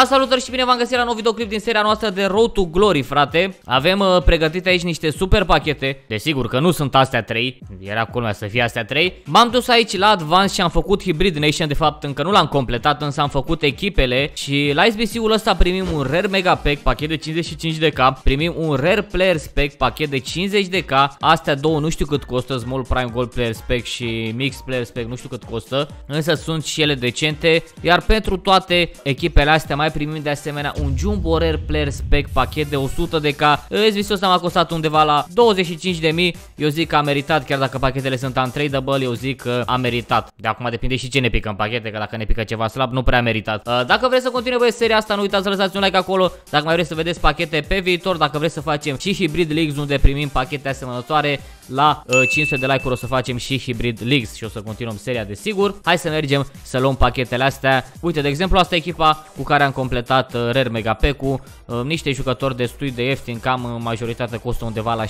Da, salutări și bine v-am găsit la nou videoclip din seria noastră de Road to Glory, frate. Avem uh, pregătite aici niște super pachete. Desigur că nu sunt astea 3 Era culmea să fie astea 3 M-am dus aici la Advance și am făcut Hybrid Nation De fapt încă nu l-am completat, însă am făcut echipele Și la SBC-ul ăsta primim un Rare Mega Pack, pachet de 55 de k. Primim un Rare Player Spec, pachet de 50 de k. Astea două nu știu cât costă, Small Prime Gold Player Spec și Mix Player Spec Nu știu cât costă, însă sunt și ele decente. Iar pentru toate echipele astea mai primim de asemenea un Jumbo Rare Player Spec pachet de 100 de k. SVC-ul ăsta m-a costat undeva la 25.000 Eu zic că a meritat, chiar dacă pachetele sunt untradeable Eu zic că a meritat. De acum depinde și ce ne pică în pachete Că dacă ne pică ceva slab, nu prea a meritat. Uh, Dacă vreți să continui voi seria asta, nu uitați să lăsați un like acolo. Dacă mai vreți să vedeți pachete pe viitor Dacă vreți să facem și Hybrid Leagues Unde primim pachete asemănătoare La uh, 500 de like-uri o să facem și Hybrid Leagues Și o să continuăm seria de sigur Hai să mergem să luăm pachetele astea. Uite, de exemplu, asta e echipa cu care am completat uh, Rare Mega Pack-ul uh, Niște jucători destui de ieftin Cam uh, majoritatea costă undeva la 600-700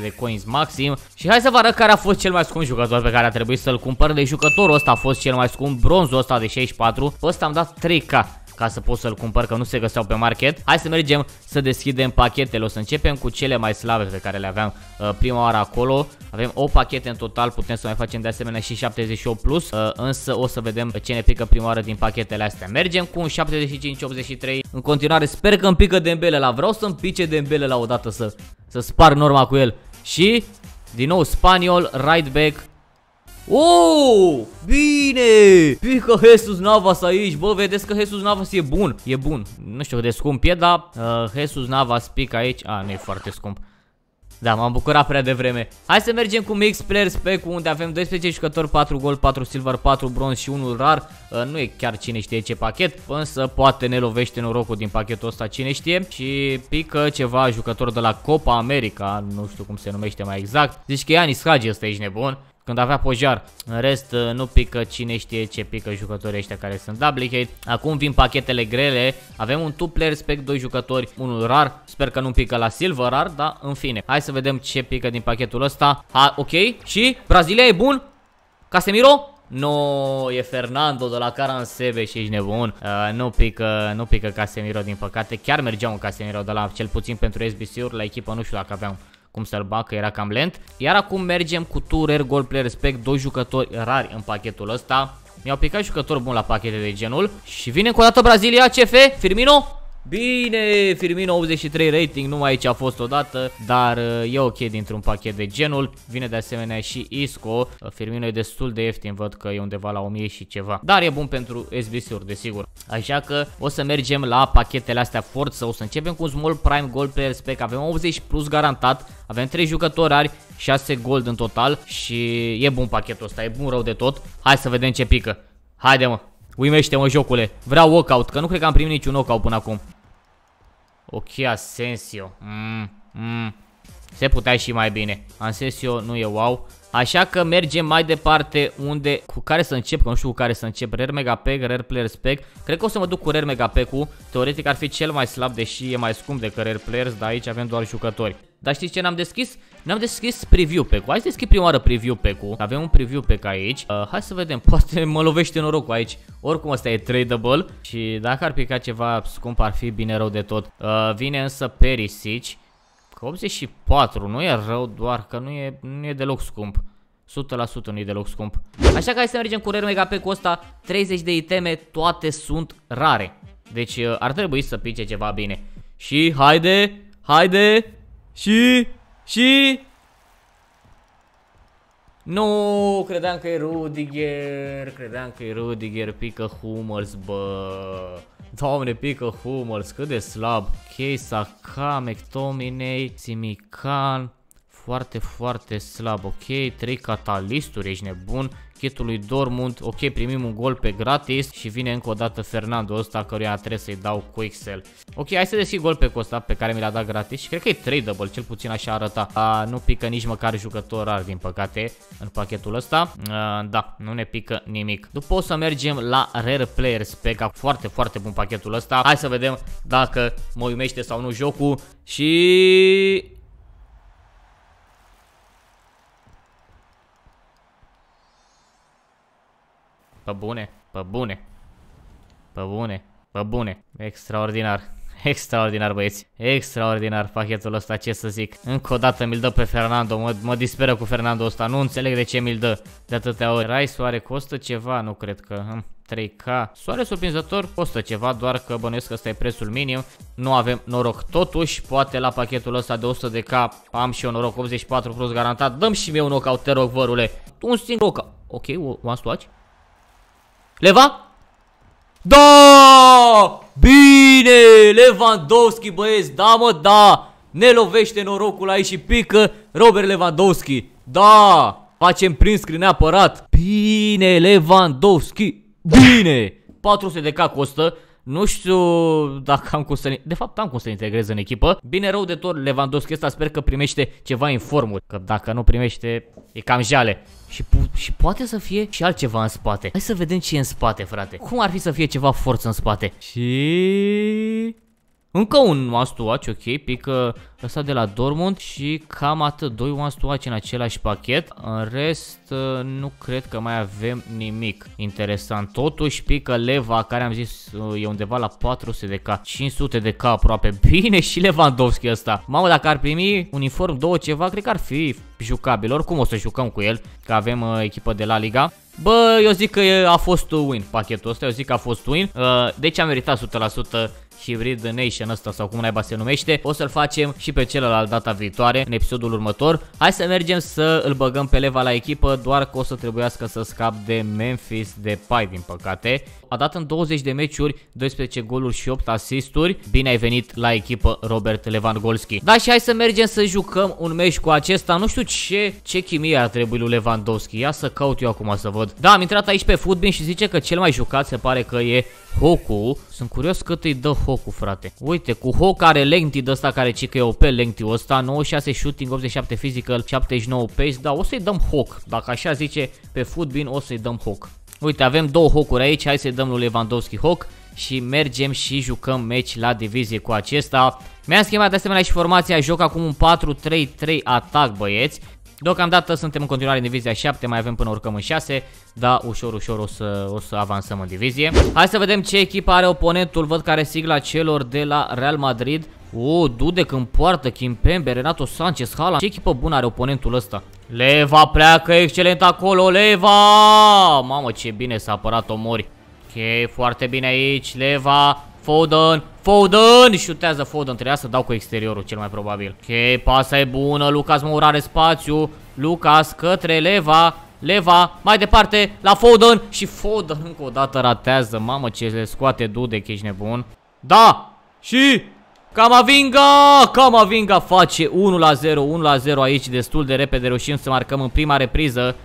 de coins maxim. Și hai să vă arăt care a fost cel mai scump jucător Pe care a trebuit să-l cumpăr. De jucătorul ăsta a fost cel mai scump Bronzul ăsta de 64 Pe ăsta am dat 3k ca să pot să-l cumpăr, că nu se găseau pe market. Hai să mergem să deschidem pachetele. O să începem cu cele mai slabe pe care le aveam uh, prima oară acolo. Avem o pachete în total, putem să mai facem de asemenea și 78 plus, uh, însă o să vedem ce ne pică prima oară din pachetele astea. Mergem cu un 75-83. În continuare sper că îmi pică Dembele la. Vreau să-mi pice Dembele la odată să, să spar norma cu el. Și din nou spaniol, right back, Oh, bine! Pică Jesus Navas aici, bă, vedeți că Jesus Navas e bun, e bun. Nu știu cât de scump e, dar uh, Jesus Navas pică aici. A, nu e foarte scump. Da, m-am bucurat prea devreme. Hai să mergem cu Mix Player Spec unde avem 12 jucători, 4 gold, 4 silver, 4 bronz și unul rar. Uh, nu e chiar cine știe ce pachet, însă poate ne lovește norocul din pachetul ăsta cine știe. Și pică ceva jucător de la Copa America, nu știu cum se numește mai exact. Zici că e Anis Hagi ăsta, ești nebun când avea pojar. În rest uh, nu pică cine știe ce pică jucătorii ăștia care sunt duplicate. Acum vin pachetele grele. Avem un 2 player spec, 2 jucători, unul rar. Sper că nu pică la silver rar, dar în fine. Hai să vedem ce pică din pachetul ăsta. Ha, ok. Și Brazilia e bun? Casemiro? No, e Fernando de la Caransebe și ești nebun. Uh, nu pică, nu pică Casemiro din păcate. Chiar mergea un Casemiro de la cel puțin pentru SBC-uri la echipă, nu știu dacă aveam cum să-l bag, că era cam lent. Iar acum mergem cu two rare gold player respect, doi jucători rari în pachetul ăsta. Mi-au picat jucători buni la pachete de genul. Și vine încă o dată Brazilia, CF, Firmino. Bine, Firmino 83 rating, nu aici a fost odată, dar uh, e ok dintr-un pachet de genul. Vine de asemenea și Isco, uh, Firmino e destul de ieftin, văd că e undeva la 1000 și ceva. Dar e bun pentru SBC-uri, desigur. Așa că o să mergem la pachetele astea forță, o să începem cu un Small Prime Gold Player Spec, avem 80 plus garantat, avem 3 jucători ari, 6 gold în total și e bun pachetul ăsta, e bun rău de tot. Hai să vedem ce pică. Haide mă! Uimește-mă, jocule. Vreau walkout, că nu cred că am primit niciun walkout până acum. Ok, Asensio. Mm, mm. Se putea și mai bine. Asensio nu e wow. Așa că mergem mai departe unde, cu care să încep, că nu știu cu care să încep, Rare Mega Pack, Rare Player Spec. Cred că o să mă duc cu Rare Mega Pack-ul, teoretic ar fi cel mai slab, deși e mai scump decât Rare Players, dar aici avem doar jucători. Dar știți ce n-am deschis? N-am deschis preview pack-ul. Hai să deschid prima oară preview pack-ul. Avem un preview pack aici. Uh, hai să vedem. Poate mă lovește norocul aici. Oricum ăsta e tradable. Și dacă ar pica ceva scump ar fi bine rău de tot. Uh, vine însă Perisic. Că 84 nu e rău, doar că nu e, nu e deloc scump. 100% nu e deloc scump. Așa că hai să mergem cu Rare Mega Pack-ul ăsta. 30 de iteme, toate sunt rare. Deci uh, ar trebui să pice ceva bine. Și haide, haide, și, și... Nu, credeam că e Rudiger, credeam că e Rudiger, pică Hummels, bă. Doamne, pică Hummels, cât de slab. Ok, Saka, McTominay, Simican, foarte, foarte slab. Ok, 3 catalisturi, ești nebun pachetul lui Dortmund. Ok, primim un gol pe gratis și vine încă o dată Fernando ăsta căruia trebuie să-i dau cu Excel. Ok, hai să deschid gol pe costa pe care mi l-a dat gratis și cred că e tradable, cel puțin așa arăta. A, nu pică nici măcar jucător rar din păcate în pachetul ăsta. A, da, nu ne pică nimic. După o să mergem la Rare Players pe ca foarte, foarte bun pachetul ăsta. Hai să vedem dacă mă uimește sau nu jocul și Pe bune, pe bune. Pe bune. Bă, bune. Extraordinar. Extraordinar, băieți. Extraordinar pachetul ăsta, ce să zic. Încă o dată mi-l dă pe Fernando. Mă, mă disperă cu Fernando ăsta. Nu înțeleg de ce mi-l dă de atâtea ori. Rai soare costă ceva? Nu cred că... Hm. 3K. Soare surprinzător costă ceva, doar că bănuiesc că ăsta e prețul minim. Nu avem noroc. Totuși, poate la pachetul ăsta de 100k am și eu noroc 84 plus garantat. Dăm și mie un knockout, te rog, vărule. Un singur knockout. Ok, one swatch. Leva? Da! Bine! Lewandowski, băieți, da mă, da! Ne lovește norocul aici și pică Robert Lewandowski. Da! Facem print screen neapărat. Bine, Lewandowski. Bine! 400 de K costă. Nu știu dacă am cum să... De fapt am cum să integrez în echipă. Bine rău de tot Lewandowski ăsta sper că primește ceva informuri. Că dacă nu primește e cam jale. Și, și poate să fie și altceva în spate. Hai să vedem ce e în spate, frate. Cum ar fi să fie ceva forță în spate? Și... Încă un must to watch, ok, pică ăsta de la Dortmund și cam atât, doi must to watch în același pachet. În rest, uh, nu cred că mai avem nimic interesant. Totuși, pică Leva, care am zis uh, e undeva la 400 de K, 500 de K aproape. Bine și Lewandowski ăsta. Mamă, dacă ar primi uniform, două ceva, cred că ar fi jucabil. Oricum o să jucăm cu el, că avem uh, echipă de la Liga. Bă, eu zic că a fost win pachetul ăsta, eu zic că a fost win. Uh, deci am meritat 100% Hybrid Nation ăsta sau cum naiba se numește. O să-l facem și pe celălalt data viitoare, în episodul următor. Hai să mergem să îl băgăm pe Leva la echipă, doar că o să trebuiască să scap de Memphis de Pai, din păcate. A dat în 20 de meciuri, 12 goluri și 8 asisturi. Bine ai venit la echipă Robert Lewandowski. Da, și hai să mergem să jucăm un meci cu acesta. Nu știu ce, ce chimie ar trebui lui Lewandowski. Ia să caut eu acum să văd. Da, am intrat aici pe Footbin și zice că cel mai jucat se pare că e Hoku. Sunt curios cât îi dă Hoku, frate. Uite, cu Hoku are lengthy de ăsta care cică e OP lengthy ăsta, 96 shooting, 87 physical, 79 pace. Da, o să-i dăm Hawk. Dacă așa zice pe Footbin, o să-i dăm Hawk. Uite, avem două Hawk-uri aici, hai să-i dăm lui Lewandowski Hawk și mergem și jucăm meci la divizie cu acesta. Mi-am schimbat de asemenea și formația, joc acum un 4-3-3 atac, băieți. Deocamdată suntem în continuare în divizia 7, mai avem până urcăm în 6, dar ușor, ușor o să, o să avansăm în divizie. Hai să vedem ce echipă are oponentul, văd care sigla celor de la Real Madrid. O, Dudek în poartă, Kimpembe, Renato Sanchez, Haaland. Ce echipă bună are oponentul ăsta? Leva pleacă excelent acolo, Leva! Mamă, ce bine s-a apărat omori. Ok, foarte bine aici, Leva, Foden, Foden, șutează Foden, trebuia să dau cu exteriorul cel mai probabil. Ok, pasa e bună, Lucas Moura are spațiu, Lucas către Leva, Leva, mai departe, la Foden și Foden încă o dată ratează, mamă ce le scoate Dudek, ești nebun. Da, și Camavinga, Camavinga face 1 la 0, 1 la 0 aici, destul de repede reușim să marcăm în prima repriză.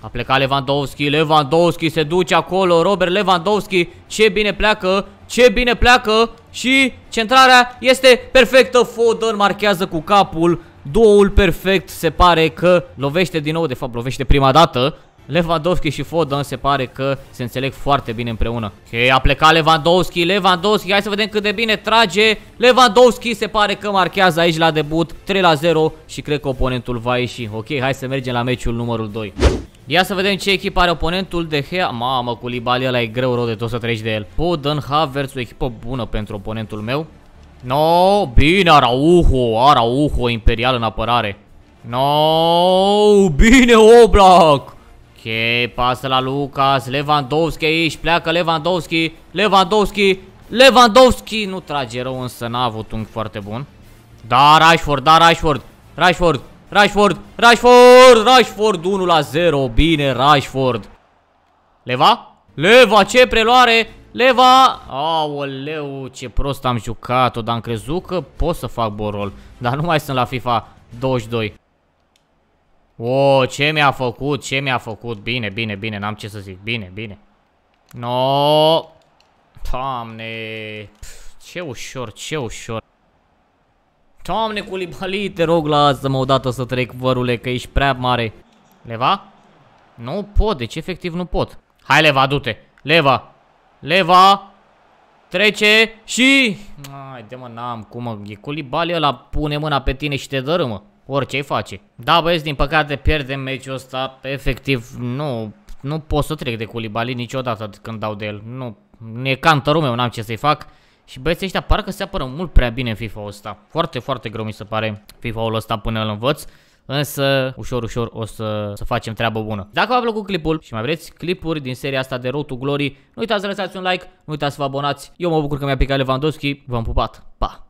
A plecat Lewandowski, Lewandowski se duce acolo, Robert Lewandowski, ce bine pleacă, ce bine pleacă și centrarea este perfectă, Foden marchează cu capul, duoul perfect, se pare că lovește din nou, de fapt lovește prima dată, Lewandowski și Foden se pare că se înțeleg foarte bine împreună. Ok, a plecat Lewandowski, Lewandowski, hai să vedem cât de bine trage. Lewandowski se pare că marchează aici la debut 3 la 0 și cred că oponentul va ieși. Ok, hai să mergem la meciul numărul 2. Ia să vedem ce echipă are oponentul de Hea. Mamă, cu Libali ăla e greu rău de tot să treci de el. Foden, Havertz, o echipă bună pentru oponentul meu. No, bine, Araujo, Araujo, imperial în apărare. No, bine, Oblak. Ok, pasă la Lucas, Lewandowski aici, pleacă Lewandowski, Lewandowski, Lewandowski, nu trage rău însă n-a avut un foarte bun. Da, Rashford, da, Rashford, Rashford, Rashford, Rashford, Rashford 1 la 0, bine Rashford. Leva? Leva, ce preluare? Leva! Aoleu, ce prost am jucat-o, dar am crezut că pot să fac borol. Dar nu mai sunt la FIFA 22. O, ce mi-a făcut, ce mi-a făcut, bine, bine, bine, n-am ce să zic, bine, bine. No, Doamne, Pf, ce ușor, ce ușor. Doamne, Culibali, te rog, lasă-mă odată să trec, vărule, că ești prea mare. Leva? Nu pot, deci efectiv nu pot. Hai, Leva, du-te. Leva. Leva. Trece și... Hai de mă, n-am cum mă... E Culibali ăla, pune mâna pe tine și te dărâmă. Orice-i face. Da, băieți, din păcate pierdem meciul ăsta. Efectiv, nu, nu pot să trec de Culibali niciodată când dau de el. Nu, E cantorul meu, n-am ce să-i fac. Și băieții ăștia parcă se apără mult prea bine în FIFA-ul ăsta. Foarte, foarte greu mi se pare FIFA-ul ăsta până îl învăț. Însă, ușor, ușor o să, să facem treabă bună. Dacă v-a plăcut clipul și mai vreți clipuri din seria asta de Road to Glory, nu uitați să lăsați un like, nu uitați să vă abonați. Eu mă bucur că mi-a picat Lewandowski, v-am pupat, pa!